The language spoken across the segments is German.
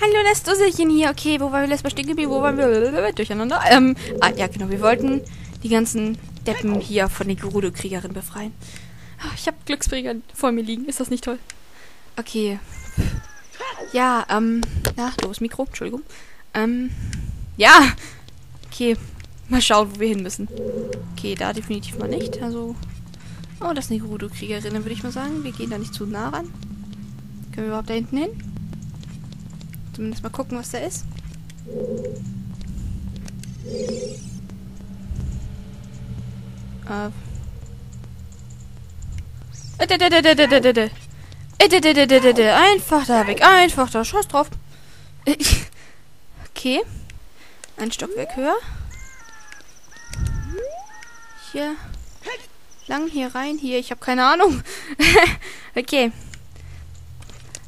Hallo, das Dusselchen hier. Okay, wo waren wir letztes Mal stehen geblieben? Wo waren wir? Durcheinander. Ähm, ah, ja, genau. Wir wollten die ganzen Deppen hier von den Gerudo-Kriegerinnen befreien. Ah, Ich habe Glücksbringer vor mir liegen. Ist das nicht toll? Okay. Ja, ähm, ach, los, Mikro, Entschuldigung. Ähm, ja. Okay, mal schauen, wo wir hin müssen. Okay, da definitiv mal nicht. Also, oh, das ist eine Gerudo-Kriegerin, würde ich mal sagen. Wir gehen da nicht zu nah ran. Können wir überhaupt da hinten hin? zumindest mal gucken, was da ist. Äh. Einfach da weg, einfach da, scheiß drauf. Okay. Ein Stockwerk höher. Hier. Lang hier rein, hier. Ich habe keine Ahnung. okay.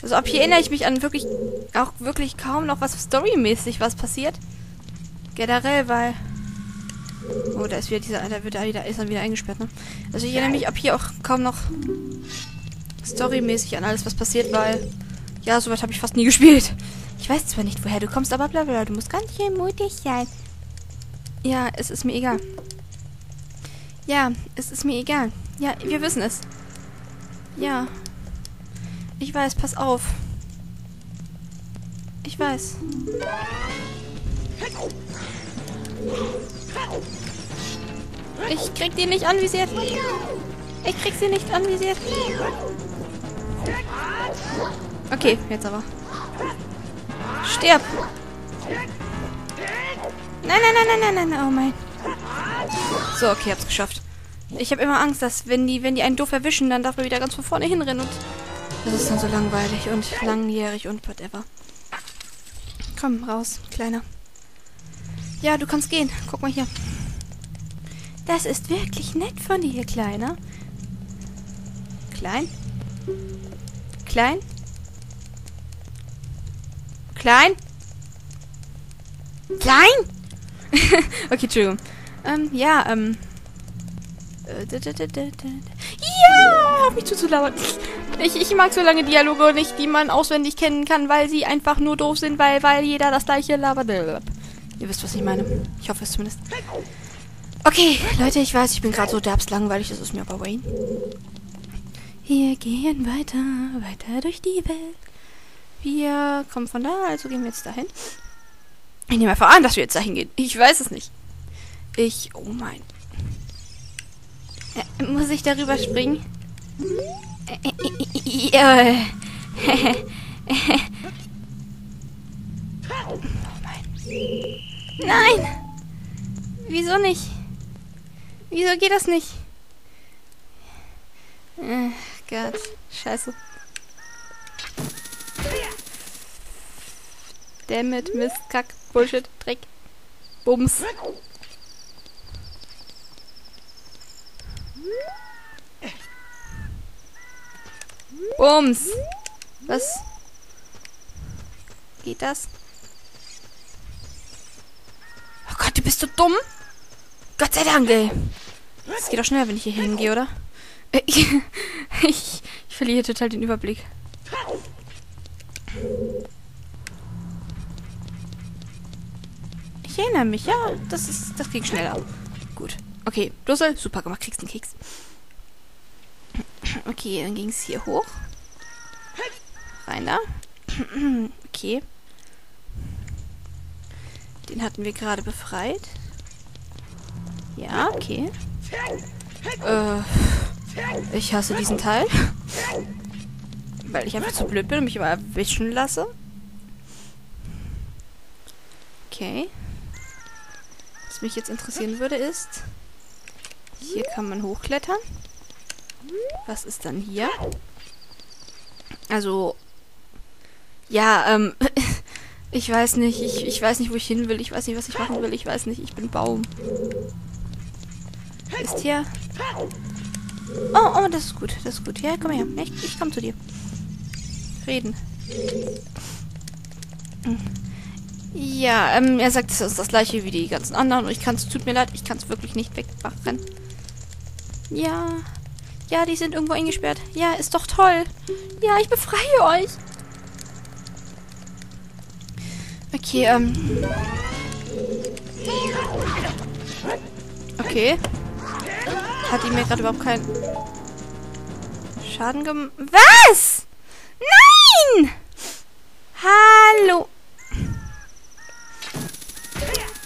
Also ab hier erinnere ich mich an wirklich auch wirklich kaum noch was storymäßig was passiert. Generell, weil. Oh, da ist wieder dieser. Da wird da ist dann wieder eingesperrt, ne? Also ich erinnere mich ab hier auch kaum noch storymäßig an alles, was passiert, weil. Ja, soweit habe ich fast nie gespielt. Ich weiß zwar nicht, woher du kommst, aber bla bla, du musst ganz schön mutig sein. Ja, es ist mir egal. Ja, es ist mir egal. Ja, wir wissen es. Ja. Ich weiß, pass auf. Ich weiß. Ich krieg die nicht anvisiert. Ich krieg sie nicht anvisiert. Okay, jetzt aber. Stirb! Nein, nein, nein, nein, nein, nein, oh mein. So, okay, hab's geschafft. Ich habe immer Angst, dass wenn die, wenn die einen doof erwischen, dann darf man wieder ganz von vorne hinrennen und das ist dann so langweilig und langjährig und whatever. Komm, raus, Kleiner. Ja, du kannst gehen. Guck mal hier. Das ist wirklich nett von dir, Kleiner. Klein? Klein? Klein? Klein? okay, Entschuldigung. Ähm, ja, ähm. Ja, auf mich zuzulauern. Ich, ich mag so lange Dialoge nicht, die man auswendig kennen kann, weil sie einfach nur doof sind, weil, weil jeder das gleiche labert. Ihr wisst, was ich meine. Ich hoffe es zumindest. Okay, Leute, ich weiß, ich bin gerade so derbst langweilig, das ist mir aber Wayne. Wir gehen weiter, weiter durch die Welt. Wir kommen von da, also gehen wir jetzt dahin. Ich nehme einfach an, dass wir jetzt dahin gehen. Ich weiß es nicht. Ich, oh mein. Äh, muss ich darüber springen? Äh, oh mein. Nein! Wieso nicht? Wieso geht das nicht? Äh, Gott. Scheiße. Dammit, Mist, Kack, Bullshit, Dreck, Bums. Bums. Was? Geht das? Oh Gott, du bist so dumm. Gott sei Dank, ey. Das geht doch schneller, wenn ich hier hingehe, oder? Äh, Ich, ich, ich verliere total den Überblick. Ich erinnere mich, ja, das ist, das ging schneller. Gut. Okay, Dussel, super gemacht, kriegst einen Keks. Okay, dann ging es hier hoch. Rein da. Okay. Den hatten wir gerade befreit. Ja, okay. Äh, ich hasse diesen Teil. Weil ich einfach zu blöd bin und mich immer erwischen lasse. Okay. Was mich jetzt interessieren würde ist... Hier kann man hochklettern. Was ist dann hier? Also... Ja, ähm... Ich weiß nicht. Ich, ich weiß nicht, wo ich hin will. Ich weiß nicht, was ich machen will. Ich weiß nicht. Ich bin Baum. Ist hier... Oh, oh, das ist gut. Das ist gut. Ja, komm her. Ich, ich komm zu dir. Reden. Ja, ähm, er sagt, es ist das gleiche wie die ganzen anderen. Und ich kann es, tut mir leid, ich kann es wirklich nicht wegmachen. Ja. Ja, die sind irgendwo eingesperrt. Ja, ist doch toll. Ja, ich befreie euch. Okay, ähm. Okay. Hat die mir gerade überhaupt keinen Schaden gemacht? Was? Nein! Hallo.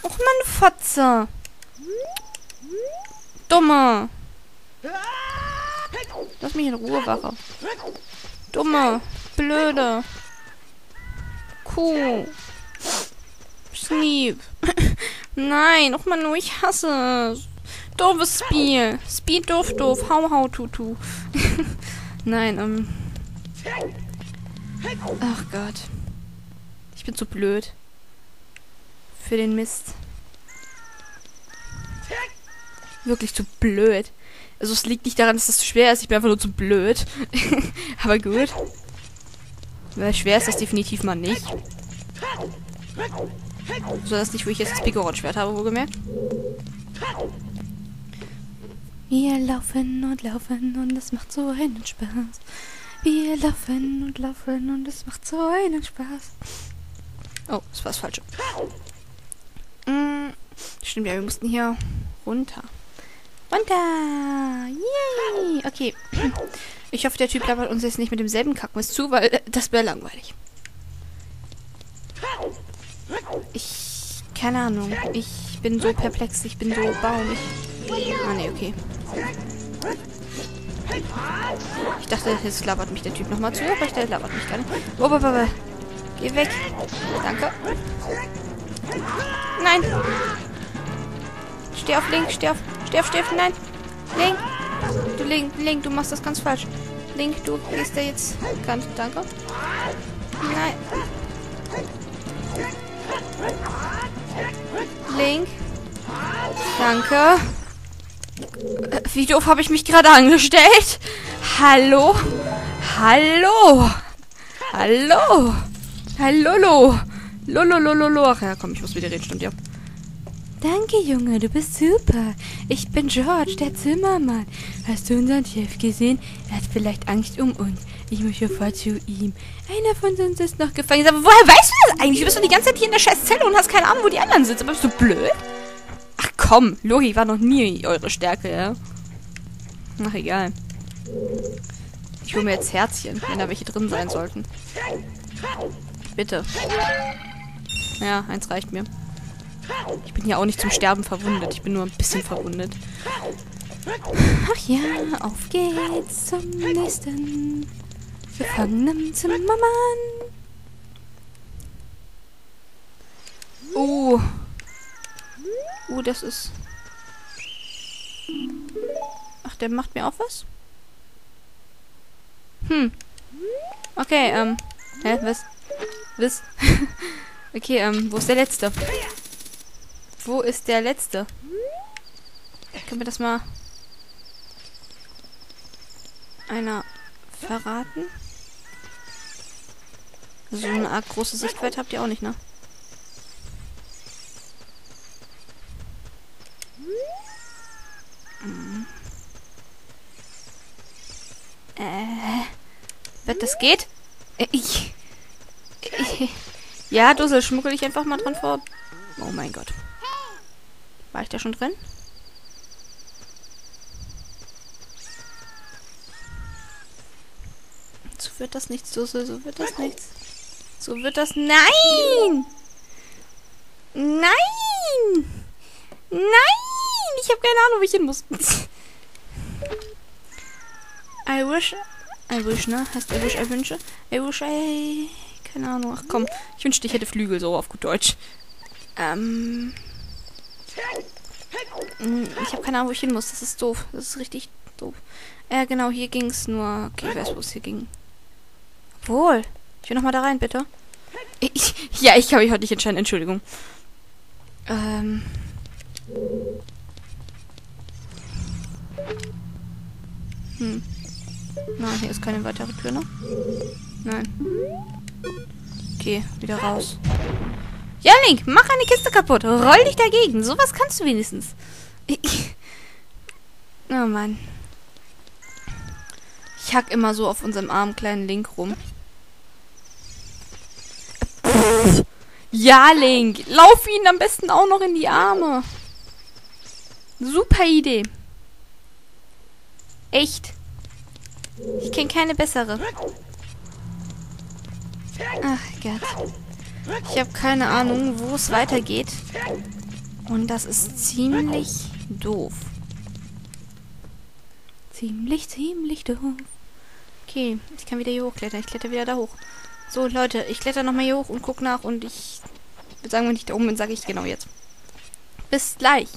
Och, Mann, Fotze. Dumme. Lass mich in Ruhe, Wache. Dumme. Blöde. Kuh. Sneep. Nein, och man, nur ich hasse es. Doofes Spiel. Speed doof doof. Hau hau tutu. Nein, ähm. Ach Gott. Ich bin zu blöd. Für den Mist. Wirklich zu blöd. Also es liegt nicht daran, dass das zu schwer ist. Ich bin einfach nur zu blöd. Aber gut. Weil schwer ist das definitiv mal nicht. So das nicht, wo ich jetzt das Bigorod-Schwert habe, wohlgemerkt. Wir laufen und laufen und es macht so einen Spaß. Wir laufen und laufen und es macht so einen Spaß. Oh, das war das Falsche. Mm, stimmt ja, wir mussten hier runter. Runter! Yay! Okay. Ich hoffe, der Typ labert uns jetzt nicht mit demselben Kackmist zu, weil das wäre langweilig. Ich... Keine Ahnung. Ich bin so perplex. Ich bin so baum. Ich... Ah, nee, okay. Ich dachte, jetzt labert mich der Typ nochmal zu, aber dachte, labert mich gar nicht. Oh, oh, oh. Geh weg. Danke. Nein. Steh auf Link, steh auf, steh auf, nein. Link. Du Link, Link, du machst das ganz falsch. Link, du gehst da jetzt ganz, danke. Nein. Link. Danke. Wie doof habe ich mich gerade angestellt? Hallo? Hallo? Hallo? Hallo? Ach ja, komm, ich muss wieder reden, stimmt ja. Danke, Junge, du bist super. Ich bin George, der Zimmermann. Hast du unseren Chef gesehen? Er hat vielleicht Angst um uns. Ich muss sofort zu ihm. Einer von uns ist noch gefangen. Aber woher weißt du das eigentlich? Du bist doch die ganze Zeit hier in der scheiß Zelle und hast keine Ahnung, wo die anderen sitzen. Aber bist du blöd? Ach komm, Logik war noch nie eure Stärke, ja? Ach, egal. Ich hole mir jetzt Herzchen, wenn da welche drin sein sollten. Bitte. Ja, eins reicht mir. Ich bin ja auch nicht zum Sterben verwundet. Ich bin nur ein bisschen verwundet. Ach ja, auf geht's zum nächsten gefangenen Zimmermann. Oh. Oh, das ist... Ach, der macht mir auch was? Hm. Okay, ähm... Hä, was? Was? okay, ähm, wo ist der Letzte? Wo ist der Letzte? Können wir das mal... Einer verraten? So eine Art große Sichtweite habt ihr auch nicht, ne? Hm. Äh. Was, das geht? Äh, Ich. ich ja, Dussel, schmuggel ich einfach mal dran vor. Oh mein Gott. War ich da schon drin? So wird das nichts, Dussel. So wird das nichts. So wird das... Nein! Nein! Nein! Ich habe keine Ahnung, wo ich hin muss. I wish... I wish, ne? Heißt I wish, I wünsche? I wish, I... Keine Ahnung. Ach komm. Ich wünschte, ich hätte Flügel, so auf gut Deutsch. Ähm... Hm, Ich habe keine Ahnung, wo ich hin muss. Das ist doof. Das ist richtig doof. Äh, genau, hier ging's nur... Okay, ich weiß, wo es hier ging. Obwohl. Ich will nochmal da rein, bitte. Ich, ja, ich kann mich heute nicht entscheiden. Entschuldigung. Ähm... Hm. Nein, hier ist keine weitere Tür, ne? Nein. Okay, wieder raus. Ja, Link, mach eine Kiste kaputt. Roll dich dagegen. Sowas kannst du wenigstens. Oh Mann. Ich hack immer so auf unserem armen kleinen Link rum. Ja, Link. Lauf ihn am besten auch noch in die Arme. Super Idee. Echt. Ich kenne keine bessere. Ach Gott. Ich habe keine Ahnung, wo es weitergeht. Und das ist ziemlich doof. Ziemlich, ziemlich doof. Okay, ich kann wieder hier hochklettern. Ich kletter wieder da hoch. So, Leute, ich kletter nochmal hier hoch und guck nach und ich würde sagen, wenn ich da oben bin, sage ich genau jetzt. Bis gleich.